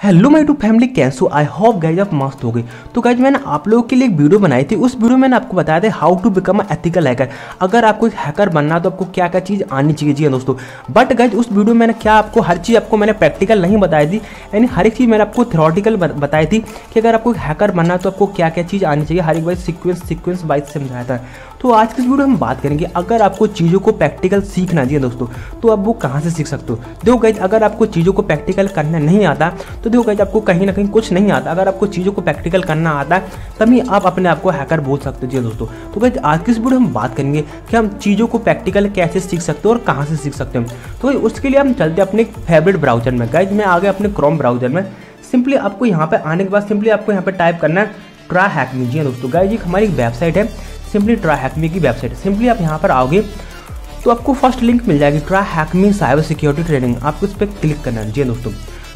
Hello my to family कैंसो I hope guys आप मस्त हो गए तो गाइज़ मैंने आप लोगों के लिए एक वीडियो बनाई थी। उस वीडियो में मैंने आपको बताया था how to become a ethical hacker अगर आपको एक हैकर बनना तो आपको क्या क्या चीज़ आनी चाहिए जी दोस्तों। बट गाइज़ उस वीडियो में मैंने क्या आपको, हर चीज़ आपको मैंने प्रैक्टिकल नहीं बताई थी। यानी हर एक चीज़ मैंने आपको थ्योरटिकल बताई थी कि अगर आपको एक हैकर बनना तो आपको क्या क्या चीज़ आनी चाहिए। हर एक बार सिक्वेंस सिक्वेंस वाइज समझाया था। तो आज की वीडियो में बात करेंगे, अगर आपको चीज़ों को प्रैक्टिकल सीखना चाहिए दोस्तों तो आप वो कहाँ से सीख सकते हो? देखो गाइज़ अगर आपको चीज़ों को प्रैक्टिकल करना नहीं आता तो देखो गाइज़ आपको कहीं ना कहीं कुछ नहीं आता। अगर आपको चीज़ों को प्रैक्टिकल करना आता है तभी आप अपने आप को हैकर बोल सकते हो जी दोस्तों। तो गाइज़ आज की इस वीडियो में बात करेंगे कि हम चीज़ों को प्रैक्टिकल कैसे सीख सकते हो और कहाँ से सीख सकते हो। तो उसके लिए हम चलते अपने फेवरेट ब्राउज़र में। गाइज़ मैं आ गया अपने क्रोम ब्राउज़र में। सिंपली आपको यहाँ पे आने के बाद सिंपली आपको यहाँ पे टाइप करना है ट्रा हैक जी दोस्तों। गाइज़ एक हमारी एक वेबसाइट है। सिंपली ट्रा हैकमी की वेबसाइट सिंपली आप यहाँ पर आओगे तो आपको फ़र्स्ट लिंक मिल जाएगी ट्रा हैकमी साइबर सिक्योरिटी ट्रेनिंग आपको इस पर क्लिक करना है। जी दोस्तों।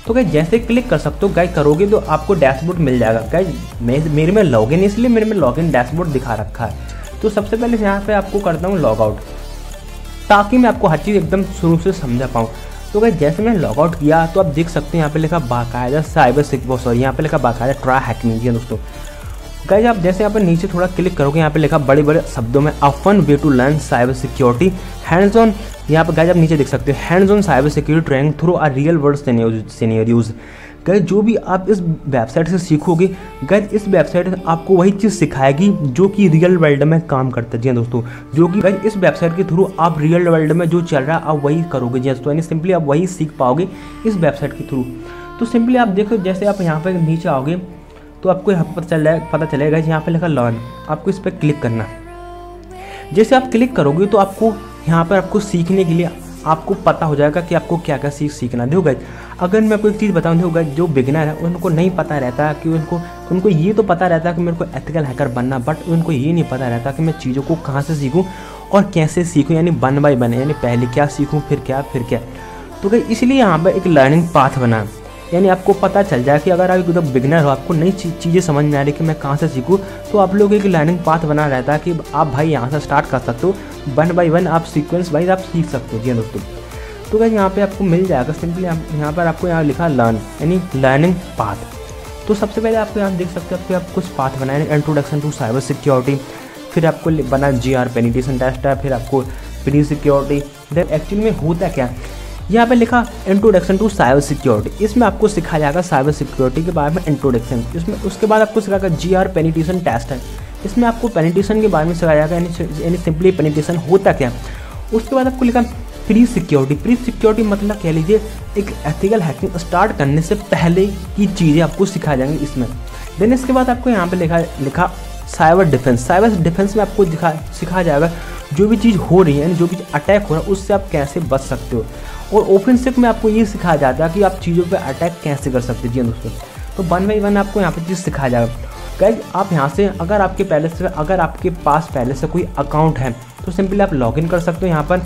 तो गाइज़ जैसे क्लिक कर सकते हो गाय करोगे तो आपको डैशबोर्ड मिल जाएगा। गाइज़ मेरे में लॉगिन इसलिए मेरे में लॉग लॉगिन डैशबोर्ड दिखा रखा है। तो सबसे पहले यहाँ पे आपको करता हूँ लॉग आउट ताकि मैं आपको हर चीज़ एकदम शुरू से समझा पाऊँ। तो गाइज़ जैसे मैंने लॉग आउट किया तो आप देख सकते हैं यहाँ पे लिखा बाकायदा साइबर सिक्योर सॉरी यहाँ पे लिखा बाकायदा ट्रा हैकमिंग जी दोस्तों। गाइज़ आप जैसे यहाँ पर नीचे थोड़ा क्लिक करोगे, यहाँ पे लिखा बड़े बड़े शब्दों में a fun way to learn cyber security hands on यहाँ पर गाइज़ आप नीचे देख सकते हो hands on cyber security training through a real world scenarios guys जो भी आप इस वेबसाइट से सीखोगे गैज इस वेबसाइट आपको वही चीज़ सिखाएगी जो कि रियल वर्ल्ड में काम करता है। जी हाँ दोस्तों, जो कि गैज इस वेबसाइट के थ्रू आप रियल वर्ल्ड में जो चल रहा है, आप वही करोगे। जी हाँ दोस्तों, यानी सिंपली आप वही सीख पाओगे इस वेबसाइट के थ्रू तो सिंपली आप देखो, जैसे आप यहाँ पर नीचे आओगे तो आपको यहाँ पर चल पता चलेगा यहाँ पे लिखा लर्न आपको इस पर क्लिक करना। जैसे आप क्लिक करोगे तो आपको यहाँ पर आपको सीखने के लिए आपको पता हो जाएगा कि आपको क्या क्या सीख सीखना। देखो गाइज़ अगर मैं कोई चीज़ बताऊँ, देखो गाइज़ जो बिगनर है, उनको नहीं पता रहता कि उनको उनको ये तो पता रहता है कि मेरे को एथिकल हैकर बनना बट उनको ये नहीं पता रहता कि मैं चीज़ों को कहाँ से सीखूँ और कैसे सीखूँ, यानी वन बाई वन, यानी पहले क्या सीखूँ, फिर क्या फिर क्या। तो गई इसलिए यहाँ पर एक लर्निंग पाथ बना। यानी आपको पता चल जाए कि अगर आप एकदम बिगनर हो, आपको नई चीज़ें समझ में आ रही कि मैं कहाँ से सीखूँ तो आप लोग एक लर्निंग पाथ बना रहता है कि आप भाई यहाँ से स्टार्ट कर सकते हो। वन बाई वन आप सीक्वेंस वाइज आप सीख सकते हो जी दोस्तों तो क्या यहाँ पे आपको मिल जाएगा सिंपली यहाँ पर आपको यहाँ लिखा लर्न यानी लर्निंग पाथ तो सबसे पहले आपको यहाँ देख सकते हो, आपको आप कुछ पाथ बनाए इंट्रोडक्शन टू साइबर सिक्योरिटी फिर आपको बना जी आर पेनिटेशन टेस्ट है, फिर आपको प्री सिक्योरिटी देन एक्चुअली में होता क्या? यहाँ पे लिखा इंट्रोडक्शन टू साइबर सिक्योरिटी इसमें आपको सिखाया जाएगा साइबर सिक्योरिटी के बारे में इंट्रोडक्शन इसमें उसके बाद आपको सिखाएगा जी आर पेनिटेशन टेस्ट है इसमें आपको पेनिटेशन के बारे में सिखाया जाएगा, यानी सिंपली पेनिटेशन होता क्या उसके बाद आपको लिखा प्री सिक्योरिटी प्री सिक्योरिटी मतलब कह लीजिए एक एथिकल हैकिंग स्टार्ट करने से पहले की चीज़ें आपको सिखाई जाएँगी इसमें। देन इसके बाद आपको यहाँ पे लिखा लिखा साइबर डिफेंस साइबर डिफेंस में आपको दिखा, सिखाया जाएगा जो भी चीज़ हो रही है जो भी अटैक हो रहा है, उससे आप कैसे बच सकते हो। और ओपन ओफेंसिव में आपको ये सिखाया जाता है कि आप चीज़ों पर अटैक कैसे कर सकते जी दोस्तों तो वन बाई वन आपको यहाँ पर चीज़ सिखाया जाएगा गाइज़ आप यहाँ से अगर आपके पहले से, अगर आपके पास पहले से कोई अकाउंट है तो सिंपली आप लॉगिन कर सकते हो यहाँ पर।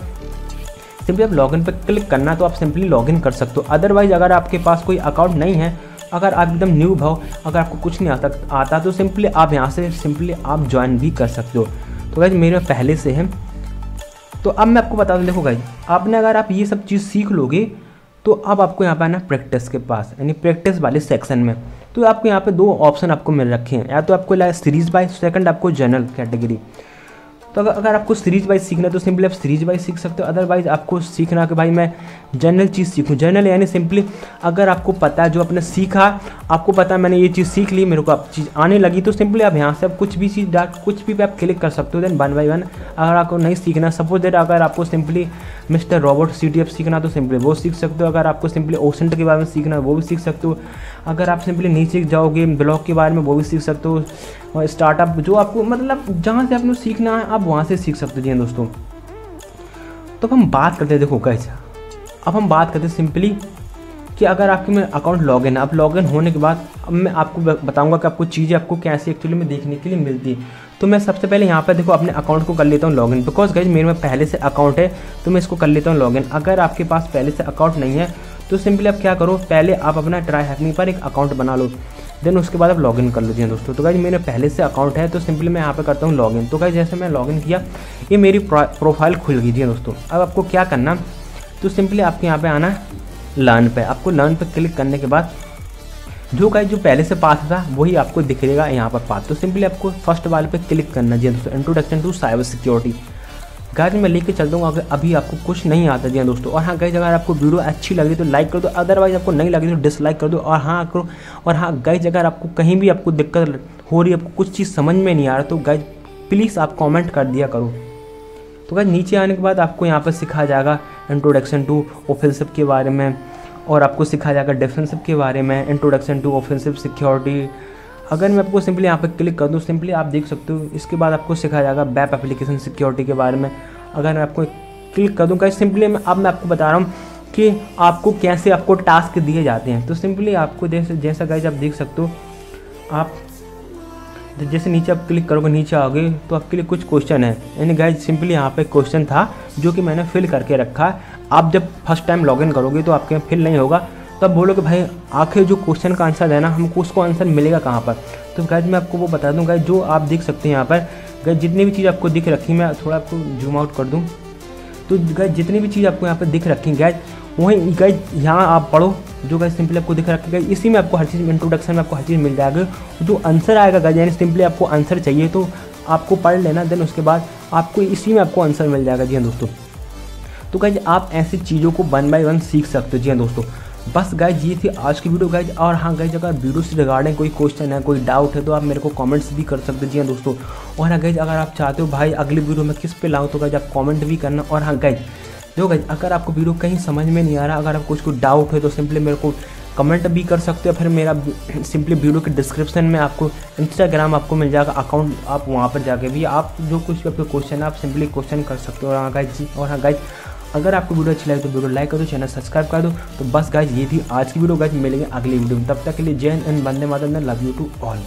सिंपली आप लॉगिन पर क्लिक करना तो आप सिंपली लॉगिन कर सकते हो। अदरवाइज़ अगर आपके पास कोई अकाउंट नहीं है, अगर आप एकदम न्यू भाव अगर आपको कुछ नहीं आता आता तो सिंपली आप यहाँ से सिंपली आप ज्वाइन भी कर सकते हो। तो गाइज़ मेरे पहले से है। तो अब मैं आपको बता दूँ, देखो गाइज़ आपने अगर आप ये सब चीज़ सीख लोगे तो अब आपको यहाँ पर आना प्रैक्टिस के पास, यानी प्रैक्टिस वाले सेक्शन में। तो आपको यहाँ पे दो ऑप्शन आपको मिल रखे हैं। या तो आपको सीरीज़ बाय सेकंड आपको जनरल कैटेगरी तो अगर अगर आपको सीरीज़ वाइज सीखना है तो सिंपली आप सीरीज़ वाइज सीख सकते हो। अदरवाइज़ आपको सीखना कि भाई मैं जनरल चीज़ सीखूँ। जनरल यानी सिंपली अगर आपको पता है जो आपने सीखा आपको पता है, मैंने ये चीज़ सीख ली, मेरे को अब चीज़ आने लगी तो सिंपली आप यहाँ से आप कुछ भी चीज़ डाक कुछ भी आप क्लिक कर सकते हो देन वन बाई वन अगर आपको नहीं सीखना सपोज़ देट अगर आपको simply mister Robert C T F सीखना तो सिंपली वो सीख सकते हो, अगर आपको सिंपली ओसेंट के बारे में सीखना है, वो भी सीख सकते हो, अगर आप सिंपली नहीं सीख जाओगे ब्लॉग के बारे में वो भी सीख सकते हो और स्टार्टअप जो आपको मतलब जहाँ से आपको सीखना है, आप वहाँ से सीख सकते जी दोस्तों। तो अब हम बात करते हैं, देखो कैसे अब हम बात करते हैं सिंपली कि अगर आपके में अकाउंट लॉगिन है आप लॉगिन होने के बाद अब मैं आपको बताऊँगा कि आपको चीज़ें आपको कैसे एक्चुअली में देखने के लिए मिलती है। तो मैं सबसे पहले यहाँ पर देखो अपने अकाउंट को कर लेता हूँ लॉगिन बिकॉज़ गाइज़ मेरे में पहले से अकाउंट है तो मैं इसको कर लेता हूँ लॉगिन अगर आपके पास पहले से अकाउंट नहीं है तो सिंपली आप क्या करो, पहले आप अपना ट्राई हैकनी पर एक अकाउंट बना लो देन उसके बाद आप लॉगिन कर लीजिए दोस्तों। तो गाइज़ मेरे पहले से अकाउंट है तो सिंपली मैं यहाँ पे करता हूँ लॉगिन तो गाइज़ जैसे मैं लॉगिन किया, ये मेरी प्रोफ़ाइल खुल गई थी दोस्तों। अब आपको क्या करना तो सिंपली आपके यहाँ पे आना लर्न पे। आपको लर्न पे क्लिक करने के बाद जो गाइज़ जो पहले से पाथ था, वही आपको दिखेगा यहाँ पर पाथ तो सिंपली आपको फ़र्स्ट वाले पे क्लिक करना जी। दोस्तों introduction to cyber security guys मैं लेके चल दूँगा, अगर अभी आपको कुछ नहीं आता जी दोस्तों। और हाँ गाइज़ अगर आपको वीडियो अच्छी लग रही तो लाइक कर दो। अदरवाइज़ आपको नहीं लगी तो डिसलाइक कर दो। और हाँ करो। और हाँ गाइज़ अगर आपको कहीं भी आपको दिक्कत हो रही है, आपको कुछ चीज़ समझ में नहीं आ रहा तो गाइज़ प्लीज़ आप कॉमेंट कर दिया करो। तो गाइज़ नीचे आने के बाद आपको यहाँ पर सिखाया जाएगा इंट्रोडक्शन टू ऑफेंसिव के बारे में और आपको सिखाया जाएगा डिफेंसिव के बारे में इंट्रोडक्शन टू ऑफेंसिव सिक्योरिटी अगर मैं आपको सिंपली यहाँ पर क्लिक कर दूँ सिंपली आप देख सकते हो, इसके बाद आपको सिखाया जाएगा वेब एप्लीकेशन सिक्योरिटी के बारे में। अगर मैं आपको क्लिक कर दूँ सिंपली मैं, अब मैं आपको बता रहा हूँ कि आपको कैसे आपको टास्क दिए जाते हैं। तो सिंपली आपको जैसे, जैसा गाइज़ आप देख सकते हो, आप जैसे नीचे आप क्लिक करोगे, नीचे आओगे तो आपके लिए कुछ क्वेश्चन है। यानी गाइज़ सिंपली यहाँ पे क्वेश्चन था, जो कि मैंने फिल करके रखा है। आप जब फ़र्स्ट टाइम लॉगिन करोगे तो आपके फिल नहीं होगा। तब बोलोगे, भाई, आखिर जो क्वेश्चन का आंसर देना हमको उसको आंसर मिलेगा कहाँ पर? तो गाइज़ मैं आपको वो बता दूँ गाइज़ जो आप देख सकते हैं यहाँ पर गाइज़ जितनी भी चीज़ आपको दिख रखी, मैं थोड़ा आपको जूम आउट कर दूँ। तो गाइज़ जितनी भी चीज़ आपको यहाँ पर दिख रखी गाइज़ वहीं गाइज़ यहाँ आप पढ़ो। जो गाइज़ सिंपली आपको दिख रखी गाइज़ इसी में आपको हर चीज़ इंट्रोडक्शन में आपको हर चीज़ मिल जाएगा। जो आंसर आएगा गाइज़ यानी सिंपली आपको आंसर चाहिए तो आपको पढ़ लेना देन उसके बाद आपको इसी में आपको आंसर मिल जाएगा। जी हाँ दोस्तों। तो गाइज़ आप ऐसी चीज़ों को वन बाय वन सीख सकते हो। जी हाँ दोस्तों। बस गाइज़ ये थी आज की वीडियो गाइज़ और हाँ गाइज़ अगर वीडियो से रिगार्डिंग कोई क्वेश्चन है, कोई डाउट है तो आप मेरे को कमेंट्स भी कर सकते जी हाँ दोस्तों। और हाँ गाइज़ अगर आप चाहते हो, भाई, अगली वीडियो में किस पे लाऊँ तो गाइज़ आप कमेंट भी करना। और हाँ गाइज़ जो गाइज़ अगर आपको वीडियो कहीं समझ में नहीं आ रहा, अगर आपको कुछ डाउट है तो सिंपली मेरे को कमेंट भी कर सकते हो, फिर मेरा सिंपली वीडियो के डिस्क्रिप्शन में आपको इंस्टाग्राम आपको मिल जाएगा अकाउंट आप वहाँ पर जाके भी आप जो कुछ भी आपके क्वेश्चन है, आप सिंपली क्वेश्चन कर सकते हो। और हाँ गाइज़ जी, और हाँ गाइज़ अगर आपको वीडियो अच्छी लगे तो वीडियो लाइक कर दो चैनल सब्सक्राइब कर दो। तो बस गाइज़ ये थी आज की वीडियो गाइज़ मिलेंगे अगली वीडियो में। तब तक के लिए जय हिंद, वंदे मातरम लव यू टू ऑल